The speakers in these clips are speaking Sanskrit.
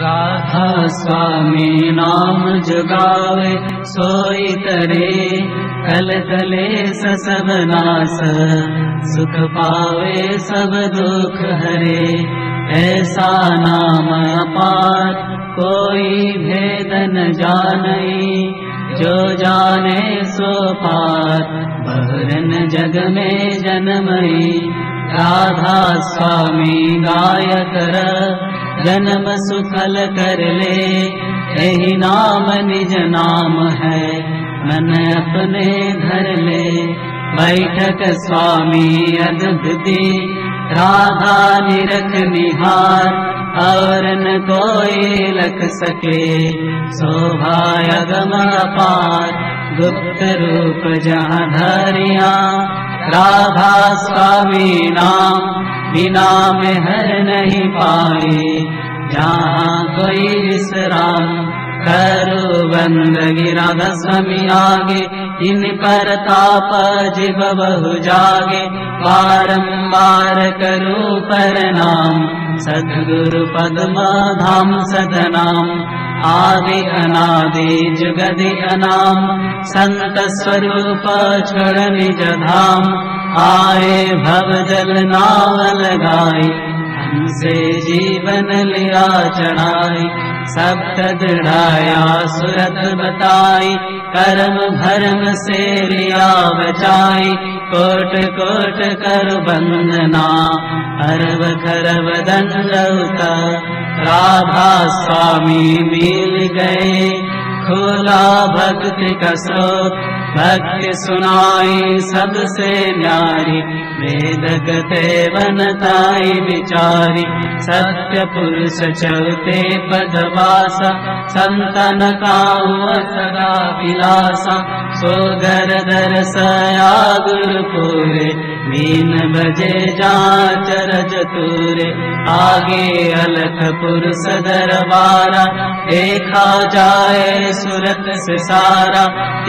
राधा स्वामी नाम जगावे सोई तरे कल तले सब नास सुख पावे सब दुख हरे। ऐसा नाम अपार कोई भेद न जानई जो जाने सो पार बहरन जग में जन्मई। राधा स्वामी गायक जन्म सुफल कर ले यही नाम निज नाम है। मन अपने धर बैठक स्वामी अद्भुति राधा निरख निहार और न कोई लख सके। शोभायगम पार गुप्त रूप जहाँ धरिया राधा स्वामी नाम पाए। जहाँ कोई विश्राम करो बंदगी राधा स्वामी आगे। इन पर ताप जिब बहु जागे। बारंबार करो प्रणाम सदगुरु पद्म धाम सदनाम आदि अनादि जुगदि अनाम संत स्वरूप छोड़ निज धाम। आए भव जल नाव लगाई हमसे जीवन लिया चढ़ाई। सप्त दृढ़ाया सुरत बताई कर्म भरम से लिया बचाई कोट कोट कर बंदना अरब खरब दंड राधा स्वामी मिल गए भक्ति का स्रोत भक्ति सुनाई सबसे न्यारी। वेद गते बनताई विचारी सत्य पुरुष चलते पदवासा संतन काऊ सदा विलासा। सोगर दरसया गुरुपुरे मीन बजे जाच रज तुरे आगे अलख पुरुष दरबारा देखा जाए सुरत से सारा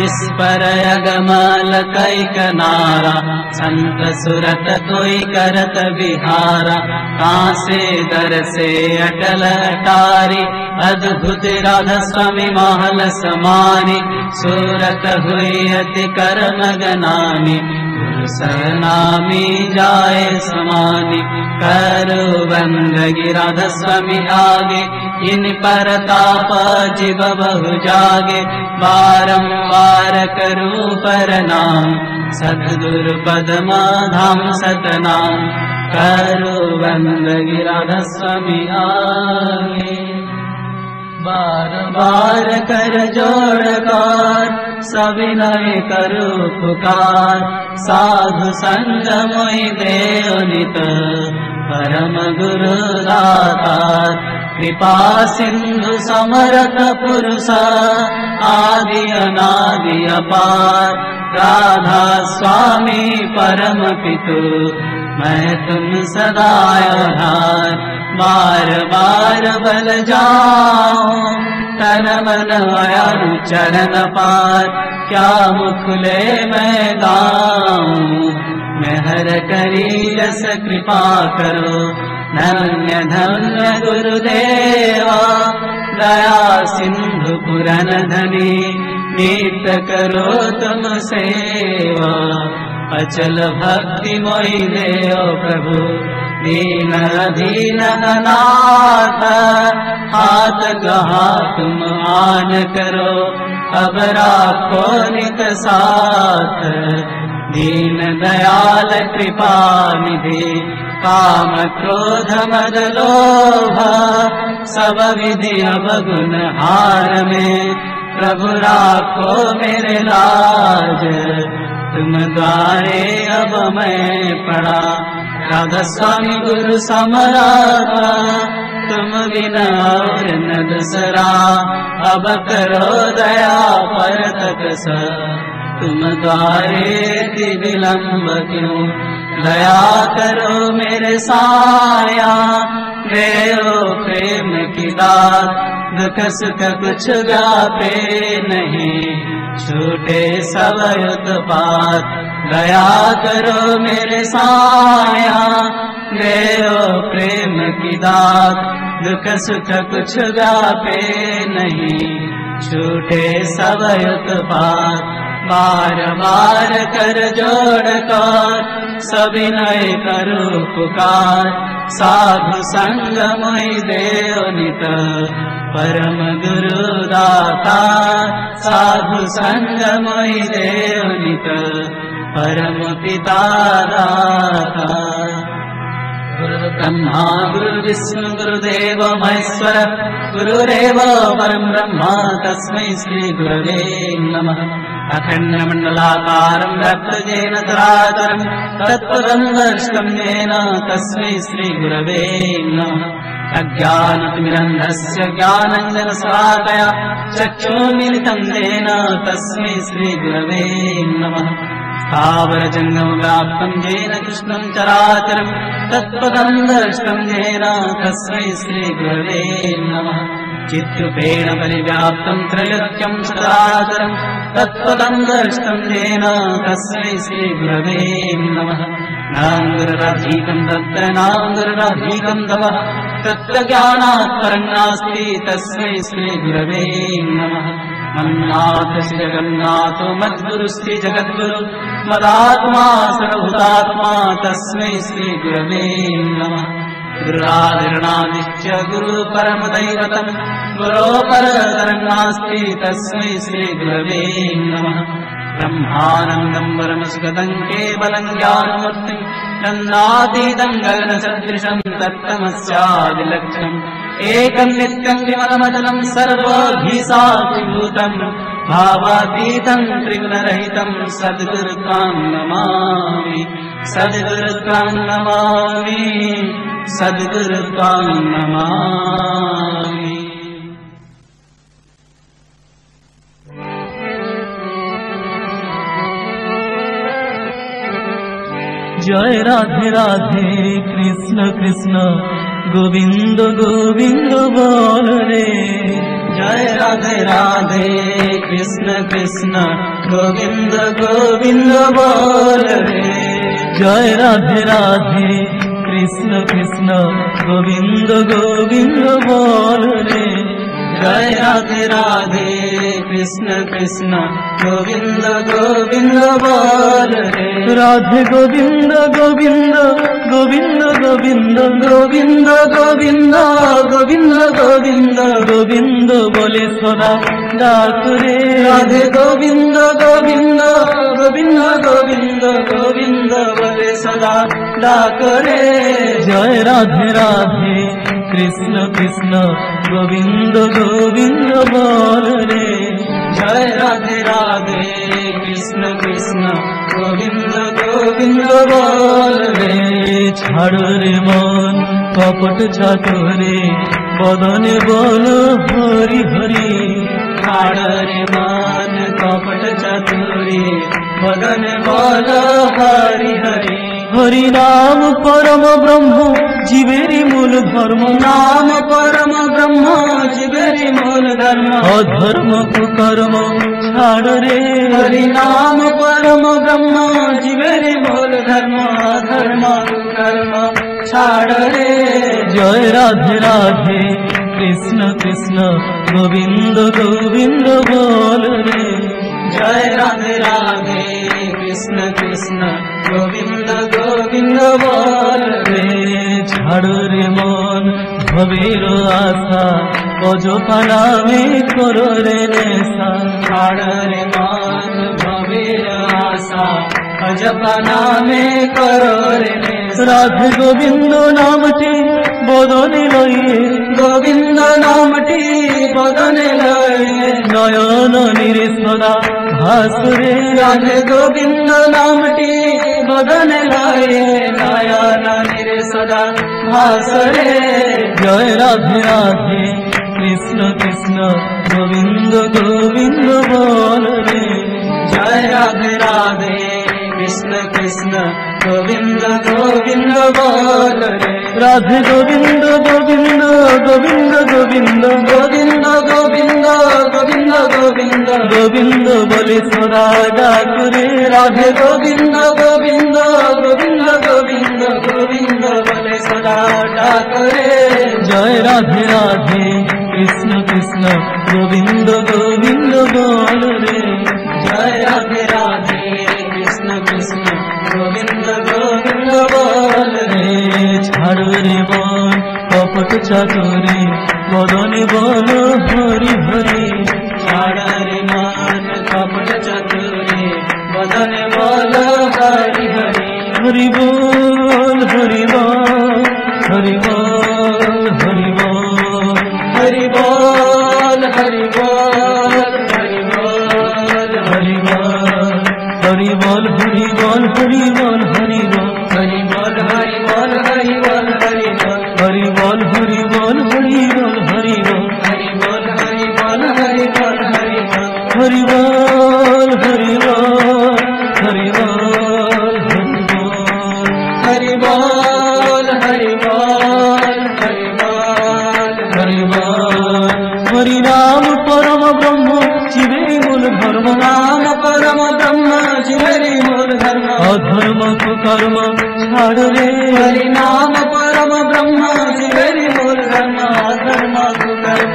इस पर अगमल कई कनारा संत सुरत कोई करत बिहारा कहाँ से दर से अटल अटारी अद्भुत राधा स्वामी महल समानी सूरत हुई अति कर्म गनानी समानी करो बंदगी राधा स्वामी आगे। इन पर ताप जीव बहु जागे। बारंबार करो पर नाम सदगुरु पदमा धाम सतनाम। करो बंदगी राधा स्वामी आगे। बार बार कर जोड़ कर सविनय करो पुकार। साधु संग मोहि देव नित परम गुरु दातार। कृपा सिंधु समरथ पुरुष आदि अनादि अपार। राधा स्वामी परम पितु मैं तुम सदा बार बार बल जाओ तन मन अनु चरण पार क्या मुखले मैं गाऊं? मैं हर करी यस कृपा करो धन्य धन्य गुरुदेवा। दया सिंधु पुरन धनी नित करो तुम सेवा अचल भक्ति मोहि देव प्रभु। दीन दीन अनाथ हाथ कहा तुम आन करो अब राखो नित साथ। दीन दयाल कृपा निधि काम क्रोध मद लोभ सब विधि अब गुण हार में। प्रभु राखो मेरे लाज तुम द्वारे अब मैं पड़ा। राधा स्वामी गुरु समरा तुम बिना और न दूसरा। अब करो दया पर तक तुम द्वारे विलम्ब क्यों? दया करो मेरे साया। मेरो प्रेम की दात दुख सुख कुछ व्यापे नहीं। छूटे सब उत्पात दया करो मेरे साया। मेरो प्रेम की दात दुख सुख कुछ व्यापे नहीं। छूटे सब उत्पात बार बार कर जोड़ कर। सविनय करो पुकार साधु संग मोहि देव नित परम गुरु दाता साधु संग मोहि देव नित परम पिता दाता गुरुर्ब्रह्मा गुरुर्विष्णु गुरुदेव महेश्वर गुरुरेव परं ब्रह्मा तस्मै श्रीगुरवे नमः। अखण्डमण्डलाकारं रक्तजेन तरातरं तत्पदं दर्शनं येन तस्मै श्रीगुरवे नमः अज्ञानतिमिरन्धस्य ज्ञानञ्जनशलाकया चक्षुर्मिलितं येन तस्मै श्रीगुरवे नमः। स्थावरजङ्गमव्याप्तं येन कृष्णं चराचरं तत्पदं दर्शनं येन तस्मै श्रीगुरवे नमः। चित्रूपेण परिव्याप्तं त्रैलोक्यं सदाचरं तत्पदं दर्शनं येन तस्मै श्रीगुरवे नमः। नाङ्गुरराधीकं तत्र नाङ्गुरराधीकं तवः तत्र ज्ञानात् परं नास्ति तस्मै श्रीगुरवे नमः। मन्नाथ श्री जगन्नाथो मद्गुरुस्ति जगद्गुरु मदात्मा सर्वभूतात्मा तस्मै श्रीगुरवे नमः। गुरुरादिरणादिश्च गुरु परमदैवतम् गुरो परतरं नास्ति तस्मै श्रीगुरवे ब्रह्मानन्दम् परमसुगतम् केवलम् ज्ञानमूर्तिम् नन्दातीतम् गगनसदृशम् तत्तमस्यादिलक्ष्यम् एकम् नित्यम् विमलमचलम् सर्वभीसाभूतम् भावातीतम् त्रिगुणरहितम् सद्गुरुत्वाम् नमामि। सद्गुरुत्वाम् नमामि। सद्गुरुत्वाम् नमामि जय राधे राधे कृष्ण कृष्ण। गोविन्द गोविन्दरे जय राधे राधे कृष्ण कृष्ण। गोविन्द गोविन्दे जय राधे राधे कृष्ण कृष्ण। गोविन्द गोविन्दरे जय राधे राधे कृष्ण कृष्ण गोविंद गोविंद बोल रे राधे गोविंद गोविंद गोविंद गोविंद गोविंद गोविंद गोविंद गोविंद गोविंद बोले सोना डाक राधे गोविंद गोविंद गोविंद गोविंद गोविंद बोले सदा डाक रे जय राधे राधे কৃষ্ণ কৃষ্ণ, গোবিন্দ গোবিন্দ বল রে। জয় রাধে রাধে, কৃষ্ণ কৃষ্ণ, গোবিন্দ গোবিন্দ বল রে। ছাড় রে মন, কপট ছাতরে বদনে বল হরি হরি। ছাড় রে মন, কপট চাতুরে বদনে বল হরি হরি। हरि পরম ব্রহ্ম ब्रह्म মূল ধর্ম धर्म। পরম ব্রহ্ম ब्रह्मा মূল ধর্ম অধর্ম কুকর্ম ছাড় রে रे। हरि राम परम ब्रह्मा जीवे मूल धर्म। धर्म कर्म षाड रे। রাধে राध কৃষ্ণ कृष्ण গোবিন্দ गोविन्द गोविन्द बोल जय রাধে राधे কৃষ্ণ कृष्ण गोविन्द জিন্দাবাদ রে ছাড়ো রে মন ভবির আশা অজপালামে করো রে নেশা ছাড়ো রে মন ভবির আশা অজপালামে করো রে রাধে গোবিন্দ নামটি বদনে লইয়ে গোবিন্দ নামটি বদনে লইয়ে নয়ন নিরে সদা ভাসুরে। রাধে গোবিন্দ নামটি চরণ লায়ে নয়নের সদা ভাসরে জয় রাধে রাধে কৃষ্ণ কৃষ্ণ গোবিন্দ গোবিন্দ বল রে জয় রাধে রাধে কৃষ্ণ কৃষ্ণ গোবিন্দ গোবিন্দ বল। রাধে গোবিন্দ গোবিন্দ গোবিন্দ গোবিন্দ। গোবিন্দ গোবিন্দ গোবিন্দ গোবিন্দ। গোবিন্দ বলে সোরা ডাকুরে। রাধে গোবিন্দ গোবিন্দ গোবিন্দ গোবিন্দ গোবিন্দ বলে সোরা ডাকুরে। জয় রাধে রাধে কৃষ্ণ কৃষ্ণ গোবিন্দ গোবিন্দ বল। রে ছাড় রে মন কপট চাতুরে বদনে বল হরি হরি ছাড়ারে মান কপট চতুরে বদনে বল হরি হরি হরি বল হরি বল হরি বল হরি বল হরি বল হরি বল অধর্ম কর্ম ছাড় রে হরি নাম পরম ব্রহ্ম জীবরি মূল ধর্ম ধর্ম কুকর্ম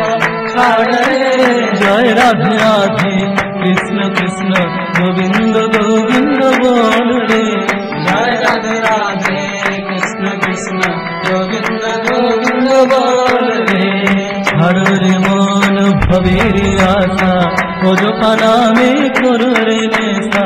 ছাড় রে জয় রাধে রাধে কৃষ্ণ কৃষ্ণ গোবিন্দ গোবিন্দ বল রে জয় রাধে রাধে কৃষ্ণ কৃষ্ণ গোবিন্দ গোবিন্দ বল রে ছাড় রে মন ভবের আশা ওজকা নামে করো রে নেশা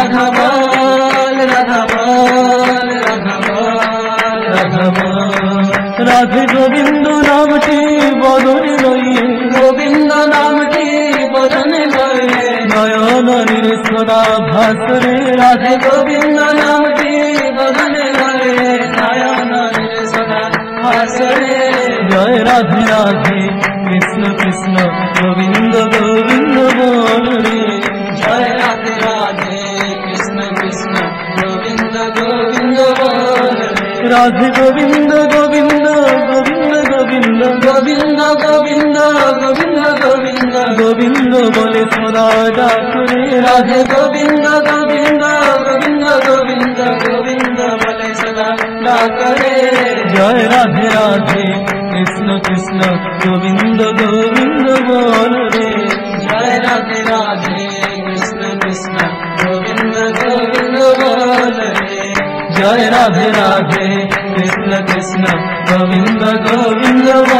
রাধা বল রাধা বল রাধে গোবিন্দ নামটি বদনে লইয়ে। গোবিন্দ নামটি বদনে লইয়ে। নয়নের সদা ভাসরে রাধে গোবিন্দ নামটি বদনে লইয়ে। নয়নের সদা ভাসরে জয় রাধে রাধে কৃষ্ণ কৃষ্ণ গোবিন্দ राधे गोविंद गोविंद गोविंद गोविंद गोविंद गोविंद गोविंद गोविंद गोविंद बोले थोड़ा डाकुरे राधे गोविंद गोविंद गोविंद गोविंद गोविंद बोले सदा डाकुरे जय राधे राधे कृष्ण कृष्ण गोविंद गोविंद बोल रे जय राधे राधे कृष्ण कृष्ण गोविंद गोविंद बोल जय राधे राधे कृष्ण कृष्ण गोविन्द गोविन्दवा